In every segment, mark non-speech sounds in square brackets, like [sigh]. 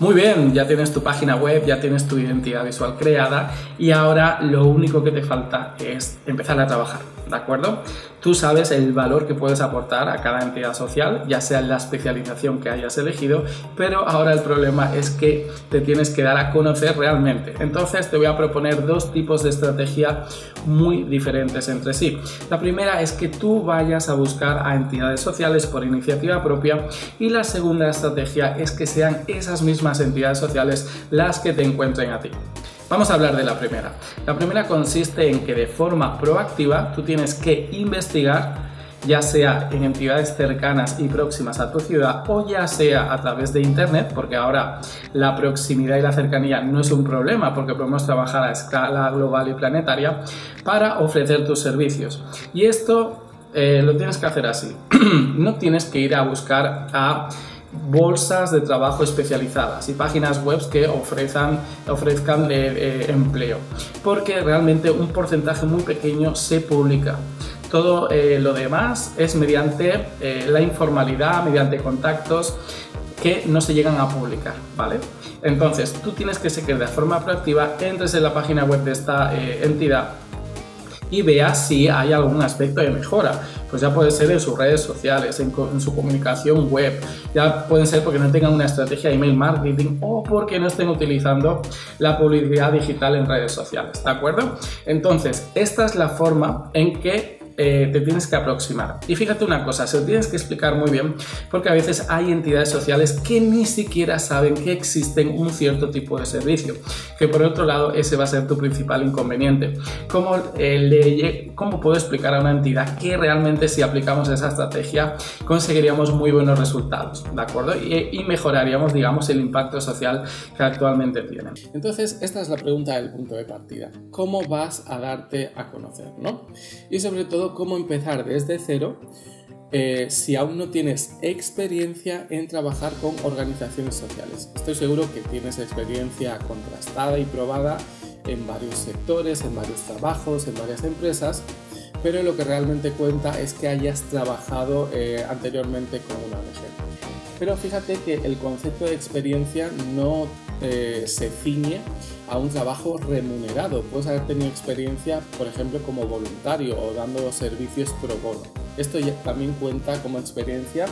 Muy bien, ya tienes tu página web, ya tienes tu identidad visual creada y ahora lo único que te falta es empezar a trabajar, ¿de acuerdo? Tú sabes el valor que puedes aportar a cada entidad social, ya sea la especialización que hayas elegido, pero ahora el problema es que te tienes que dar a conocer realmente. Entonces te voy a proponer dos tipos de estrategia muy diferentes entre sí. La primera es que tú vayas a buscar a entidades sociales por iniciativa propia y la segunda estrategia es que sean esas mismas entidades sociales las que te encuentren a ti. Vamos a hablar de la primera. La primera consiste en que de forma proactiva tú tienes que investigar ya sea en entidades cercanas y próximas a tu ciudad o ya sea a través de internet, porque ahora la proximidad y la cercanía no es un problema porque podemos trabajar a escala global y planetaria para ofrecer tus servicios. Y esto eh, lo tienes que hacer así. [clears throat] no tienes que ir a buscar a bolsas de trabajo especializadas y páginas web que ofrezcan, ofrezcan eh, eh, empleo, porque realmente un porcentaje muy pequeño se publica. Todo eh, lo demás es mediante la informalidad, mediante contactos que no se llegan a publicar, ¿vale? Entonces, tú tienes que seguir de forma proactiva, entres en la página web de esta entidad y vea si hay algún aspecto de mejora. Pues ya puede ser en sus redes sociales, en, su comunicación web, ya puede ser porque no tengan una estrategia de email marketing o porque no estén utilizando la publicidad digital en redes sociales, ¿de acuerdo? Entonces, esta es la forma en que eh, te tienes que aproximar. Y fíjate una cosa, se lo tienes que explicar muy bien porque a veces hay entidades sociales que ni siquiera saben que existen un cierto tipo de servicio, que por otro lado ese va a ser tu principal inconveniente. ¿Cómo, eh, ¿Cómo puedo explicar a una entidad que realmente si aplicamos esa estrategia conseguiríamos muy buenos resultados, ¿de acuerdo? Y, y mejoraríamos, digamos, el impacto social que actualmente tienen. Entonces, esta es la pregunta del punto de partida. ¿Cómo vas a darte a conocer, no? Y sobre todo, cómo empezar desde cero eh, si aún no tienes experiencia en trabajar con organizaciones sociales. Estoy seguro que tienes experiencia contrastada y probada en varios sectores, en varios trabajos, en varias empresas, pero lo que realmente cuenta es que hayas trabajado eh, anteriormente con una ONG. Pero fíjate que el concepto de experiencia no eh, se ciñe a un trabajo remunerado. Puedes haber tenido experiencia, por ejemplo, como voluntario o dando servicios pro bono. Esto también cuenta como experiencia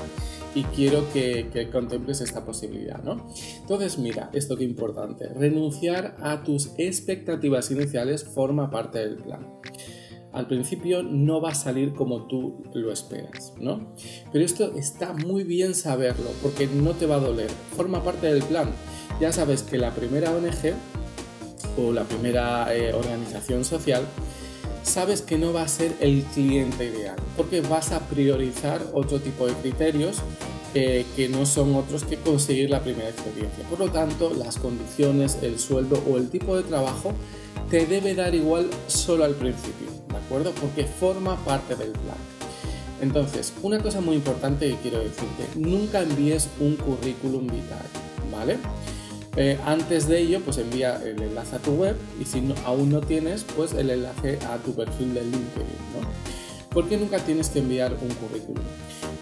y quiero que, que, contemples esta posibilidad, ¿no? Entonces, mira, esto que importante, renunciar a tus expectativas iniciales forma parte del plan al principio no va a salir como tú lo esperas, ¿no? Pero esto está muy bien saberlo porque no te va a doler, forma parte del plan. Ya sabes que la primera ONG o la primera eh, organización social sabes que no va a ser el cliente ideal porque vas a priorizar otro tipo de criterios eh, que no son otros que conseguir la primera experiencia. Por lo tanto, las condiciones, el sueldo o el tipo de trabajo te debe dar igual solo al principio. ¿de acuerdo? Porque forma parte del plan. Entonces, una cosa muy importante que quiero decirte, nunca envíes un currículum vitae, ¿vale? Eh, antes de ello, pues envía el enlace a tu web y si aún no tienes, pues el enlace a tu perfil de LinkedIn, ¿no? ¿Por qué nunca tienes que enviar un currículum?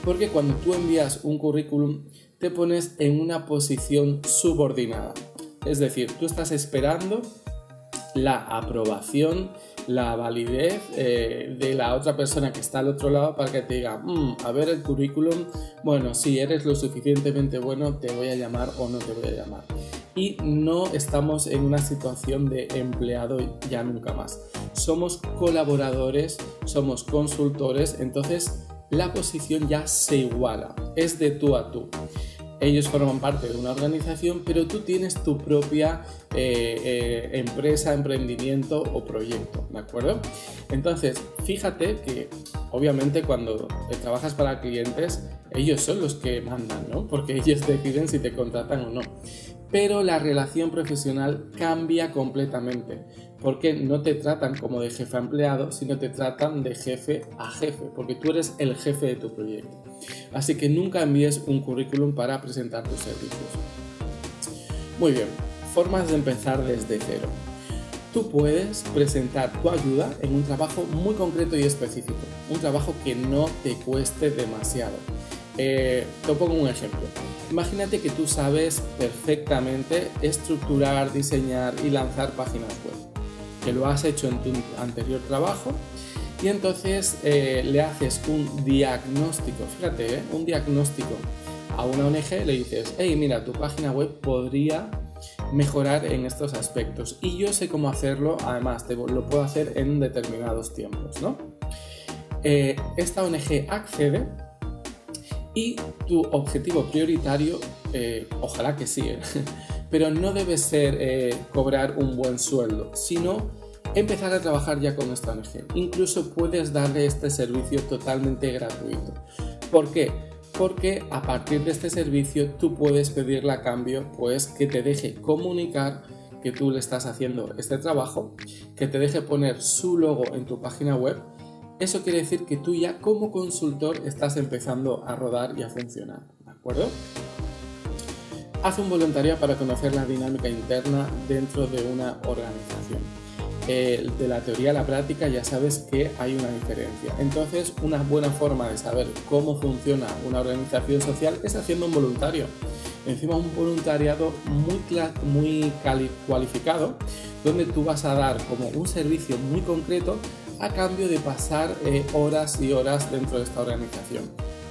Porque cuando tú envías un currículum, te pones en una posición subordinada. Es decir, tú estás esperando la aprobación la validez eh, de la otra persona que está al otro lado para que te diga, mm, a ver el currículum, bueno, si eres lo suficientemente bueno, te voy a llamar o no te voy a llamar. Y no estamos en una situación de empleado ya nunca más. Somos colaboradores, somos consultores, entonces la posición ya se iguala, es de tú a tú ellos forman parte de una organización, pero tú tienes tu propia eh, eh, empresa, emprendimiento o proyecto, ¿de acuerdo? Entonces, fíjate que obviamente cuando trabajas para clientes, ellos son los que mandan, ¿no? Porque [laughs] ellos deciden si te contratan o no. Pero la relación profesional cambia completamente, porque no te tratan como de jefe a empleado, sino te tratan de jefe a jefe, porque tú eres el jefe de tu proyecto. Así que nunca envíes un currículum para presentar tus servicios. Muy bien, formas de empezar desde cero. Tú puedes presentar tu ayuda en un trabajo muy concreto y específico, un trabajo que no te cueste demasiado. Eh, te pongo un ejemplo. Imagínate que tú sabes perfectamente estructurar, diseñar y lanzar páginas web, que lo has hecho en tu anterior trabajo y entonces eh, le haces un diagnóstico, fíjate, ¿eh? un diagnóstico a una ONG, le dices, hey, mira, tu página web podría mejorar en estos aspectos y yo sé cómo hacerlo, además te, lo puedo hacer en determinados tiempos, ¿no? Eh, esta ONG accede y tu objetivo prioritario, eh, ojalá que sí, [laughs] pero no debe ser eh, cobrar un buen sueldo, sino empezar a trabajar ya con esta ONG. Incluso puedes darle este servicio totalmente gratuito. ¿Por qué? Porque a partir de este servicio tú puedes pedirle a cambio pues que te deje comunicar que tú le estás haciendo este trabajo, que te deje poner su logo en tu página web eso quiere decir que tú ya como consultor estás empezando a rodar y a funcionar, ¿de acuerdo? Haz un voluntariado para conocer la dinámica interna dentro de una organización. de la teoría a la práctica ya sabes que hay una diferencia. Entonces, una buena forma de saber cómo funciona una organización social es haciendo un voluntario. Encima un voluntariado muy, muy cualificado, donde tú vas a dar como un servicio muy concreto a cambio de pasar eh, horas y horas dentro de esta organización.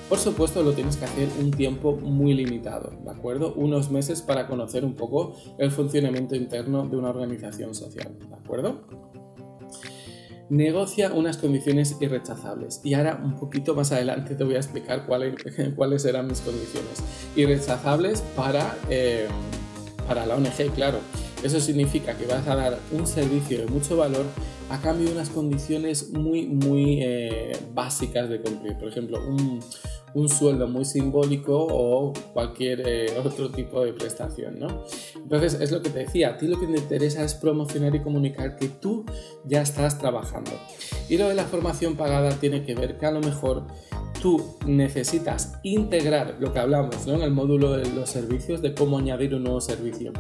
Por supuesto lo tienes que hacer un tiempo muy limitado, ¿de acuerdo? Unos meses para conocer un poco el funcionamiento interno de una organización social, ¿de acuerdo? Negocia unas condiciones irrechazables. Y ahora un poquito más adelante te voy a explicar [laughs] cuáles, eran mis condiciones. Irrechazables para, eh, para la ONG, claro. Eso significa que vas a dar un servicio de mucho valor a cambio de unas condiciones muy, muy eh, básicas de cumplir. Por ejemplo, un, un sueldo muy simbólico o cualquier eh, otro tipo de prestación, ¿no? Entonces, es lo que te decía, a ti lo que te interesa es promocionar y comunicar que tú ya estás trabajando. Y lo de la formación pagada tiene que ver que a lo mejor tú necesitas integrar lo que hablamos en el módulo de los servicios, de cómo añadir un nuevo servicio.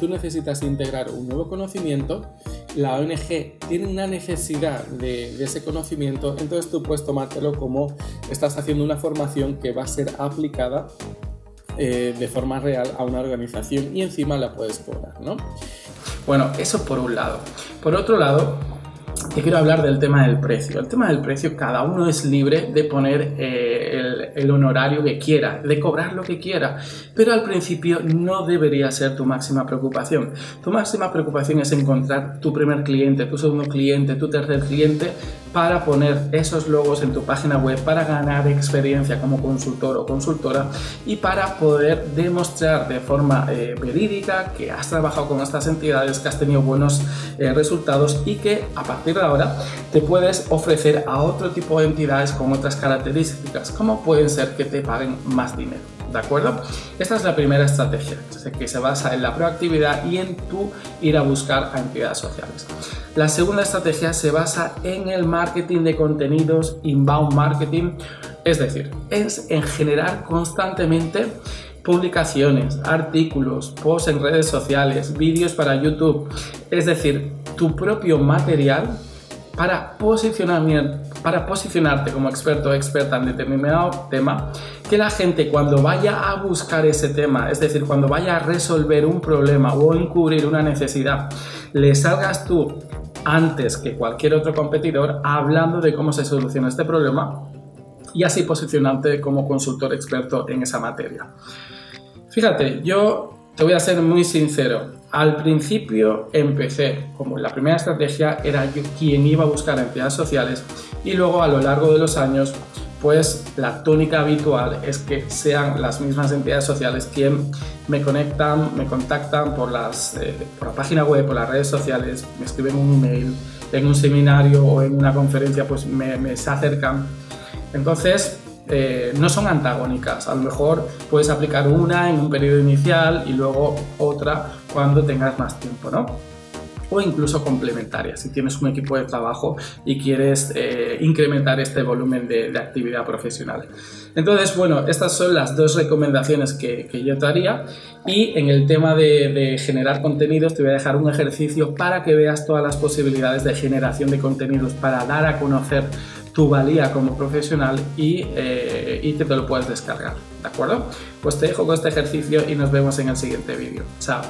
Tú necesitas integrar un nuevo conocimiento, la ONG tiene una necesidad de, ese conocimiento, entonces tú puedes tomártelo como estás haciendo una formación que va a ser aplicada eh, de forma real a una organización y encima la puedes cobrar, ¿no? Bueno, eso por un lado. Por otro lado, te quiero hablar del tema del precio. El tema del precio, cada uno es libre de poner eh, el, honorario que quiera, de cobrar lo que quiera, pero al principio no debería ser tu máxima preocupación. Tu máxima preocupación es encontrar tu primer cliente, tu segundo cliente, tu tercer cliente para poner esos logos en tu página web, para ganar experiencia como consultor o consultora y para poder demostrar de forma eh, verídica que has trabajado con estas entidades, que has tenido buenos eh, resultados y que a partir de ahora te puedes ofrecer a otro tipo de entidades con otras características, como pueden ser que te paguen más dinero. ¿De acuerdo? Esta es la primera estrategia, que se basa en la proactividad y en tu ir a buscar a entidades sociales. La segunda estrategia se basa en el marketing de contenidos, inbound marketing, es decir, es en generar constantemente publicaciones, artículos, posts en redes sociales, vídeos para YouTube, es decir, tu propio material para, para posicionarte como experto o experta en determinado tema, que la gente cuando vaya a buscar ese tema, es decir, cuando vaya a resolver un problema o encubrir una necesidad, le salgas tú antes que cualquier otro competidor hablando de cómo se soluciona este problema y así posicionarte como consultor experto en esa materia. Fíjate, yo te voy a ser muy sincero. Al principio empecé, como la primera estrategia era yo quien iba a buscar entidades sociales y luego a lo largo de los años, pues la tónica habitual es que sean las mismas entidades sociales quien me conectan, me contactan por, las, eh, la página web, por las redes sociales, me escriben un email, en un seminario o en una conferencia, pues me, me se acercan. Entonces, eh, no son antagónicas. A lo mejor puedes aplicar una en un periodo inicial y luego otra cuando tengas más tiempo, ¿no? O incluso complementarias, si tienes un equipo de trabajo y quieres eh, incrementar este volumen de, actividad profesional. Entonces, bueno, estas son las dos recomendaciones que, yo te haría. Y en el tema de, de, generar contenidos, te voy a dejar un ejercicio para que veas todas las posibilidades de generación de contenidos para dar a conocer tu valía como profesional y, eh, y te lo puedes descargar, ¿de acuerdo? Pues te dejo con este ejercicio y nos vemos en el siguiente vídeo. Chao.